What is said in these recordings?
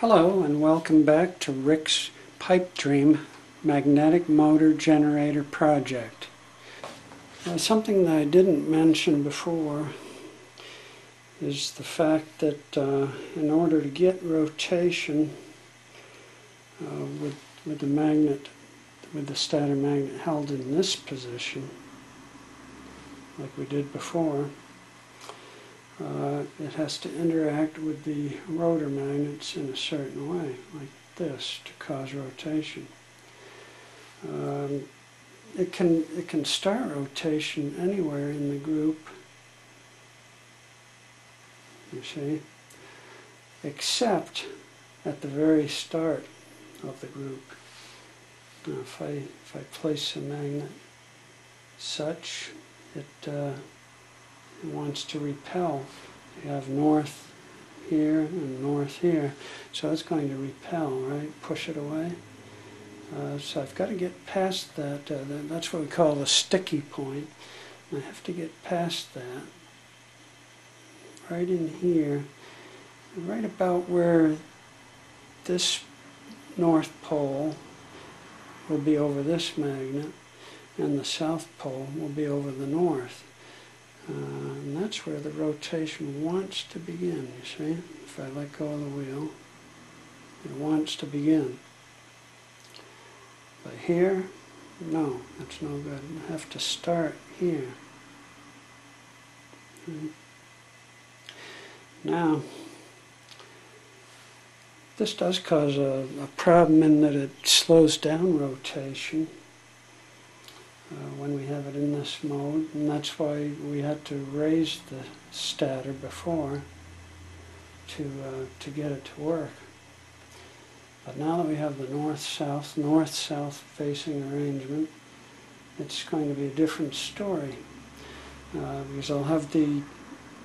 Hello and welcome back to Rick's Pipe Dream Magnetic Motor Generator Project. Uh, something that I didn't mention before is the fact that uh, in order to get rotation uh, with, with the magnet, with the stator magnet held in this position, like we did before, uh, it has to interact with the rotor magnets in a certain way, like this, to cause rotation. Um, it can it can start rotation anywhere in the group. You see, except at the very start of the group. Now, if I if I place a magnet such, it uh, wants to repel. You have north here and north here, so it's going to repel, right? Push it away. Uh, so I've got to get past that. Uh, that's what we call the sticky point. I have to get past that. Right in here, right about where this north pole will be over this magnet, and the south pole will be over the north. Uh, and that's where the rotation wants to begin, you see? If I let go of the wheel, it wants to begin. But here, no, that's no good. I have to start here. Hmm. Now, this does cause a, a problem in that it slows down rotation when we have it in this mode and that's why we had to raise the stator before to, uh, to get it to work. But now that we have the north-south, north-south facing arrangement, it's going to be a different story. Uh, because I'll have the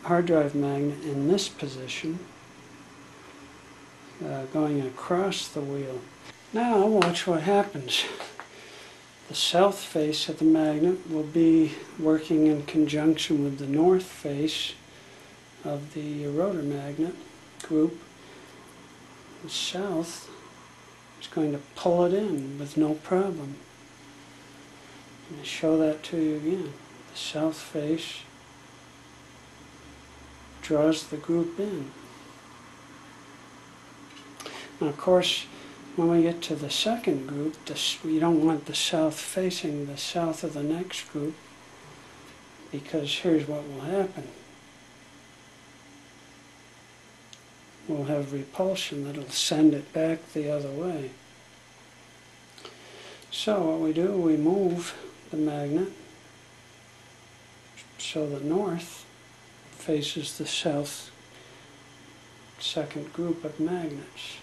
hard drive magnet in this position uh, going across the wheel. Now watch what happens. The south face of the magnet will be working in conjunction with the north face of the rotor magnet group. The south is going to pull it in with no problem. I'm going to show that to you again. The south face draws the group in. Now, of course, when we get to the second group, this, we don't want the south facing the south of the next group because here's what will happen. We'll have repulsion that'll send it back the other way. So what we do, we move the magnet so the north faces the south second group of magnets.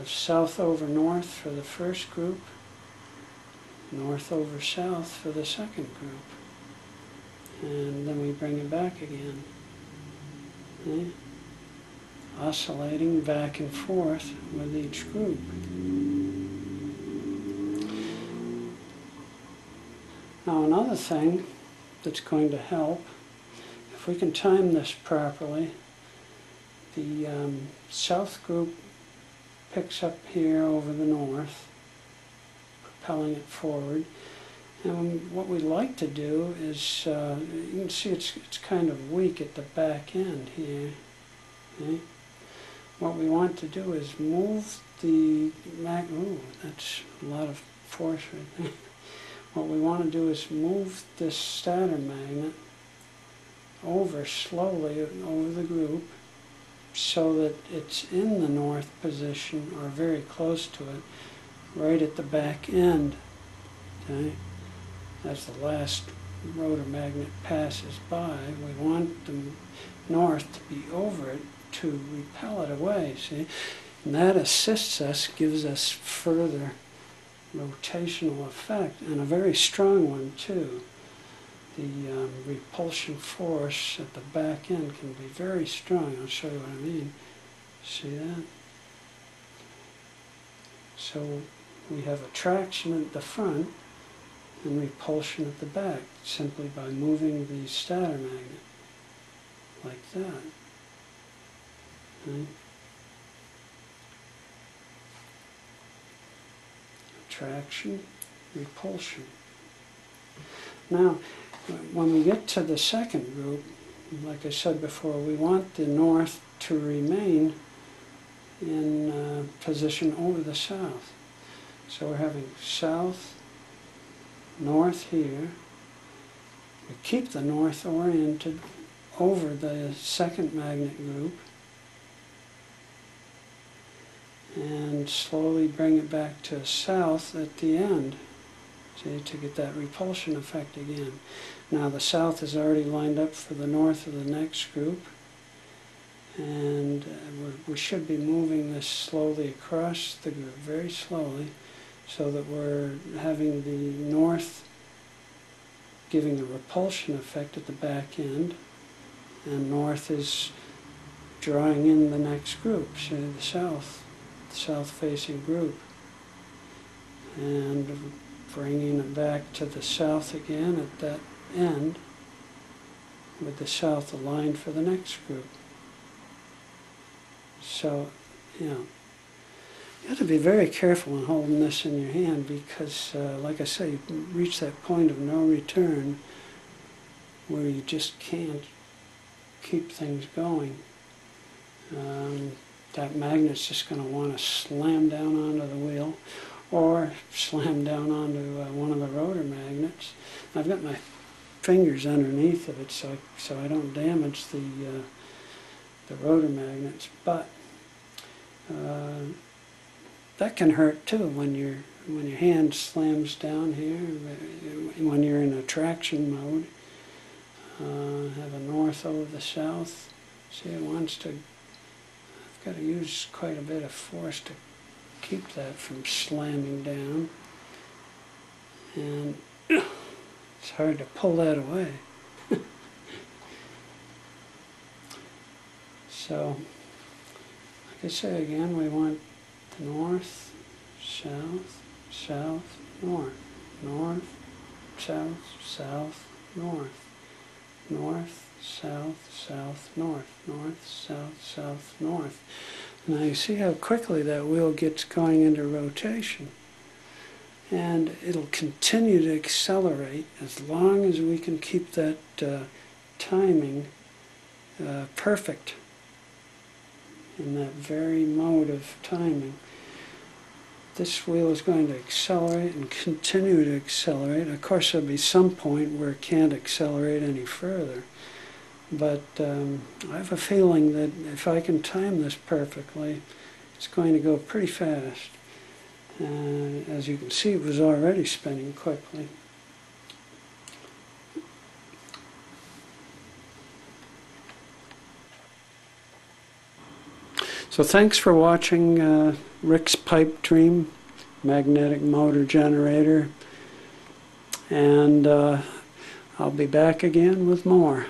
Of south over north for the first group, north over south for the second group. And then we bring it back again. Okay? Oscillating back and forth with each group. Now another thing that's going to help, if we can time this properly, the um, south group picks up here over the north, propelling it forward. And what we like to do is, uh, you can see it's, it's kind of weak at the back end here. Okay? What we want to do is move the mag, ooh, that's a lot of force right there. what we want to do is move this stator magnet over slowly over the group so that it's in the north position or very close to it, right at the back end. Okay? As the last rotor magnet passes by, we want the north to be over it to repel it away, see? And that assists us, gives us further rotational effect, and a very strong one too the um, repulsion force at the back end can be very strong. I'll show you what I mean. See that? So we have attraction at the front and repulsion at the back simply by moving the stator magnet like that. Right? Attraction, repulsion. Now, when we get to the second group, like I said before, we want the north to remain in uh, position over the south. So we're having south, north here. We keep the north oriented over the second magnet group and slowly bring it back to south at the end. See, to get that repulsion effect again. Now the south is already lined up for the north of the next group. And uh, we're, should be moving this slowly across the group, very slowly, so that we're having the north giving a repulsion effect at the back end, and north is drawing in the next group, say the south, the south-facing group. And bringing it back to the south again at that end, with the south aligned for the next group. So, you you have to be very careful in holding this in your hand because, uh, like I say, you reach that point of no return where you just can't keep things going. Um, that magnet's just going to want to slam down onto the wheel or slam down onto uh, one of the rotor magnets. I've got my fingers underneath of it so I, so I don't damage the uh, the rotor magnets, but uh, that can hurt too when your when your hand slams down here when you're in a traction mode. Uh, have a north over the south. See, it wants to. I've got to use quite a bit of force to keep that from slamming down. And it's hard to pull that away. so, like I say again, we want north, south, south, north, north, south, south, north, north, south, south, north, north, south, south, north. Now you see how quickly that wheel gets going into rotation. And it'll continue to accelerate as long as we can keep that uh, timing uh, perfect in that very mode of timing. This wheel is going to accelerate and continue to accelerate. Of course, there'll be some point where it can't accelerate any further. But um, I have a feeling that if I can time this perfectly, it's going to go pretty fast. Uh, as you can see, it was already spinning quickly. So thanks for watching uh, Rick's Pipe Dream magnetic motor generator. And uh, I'll be back again with more.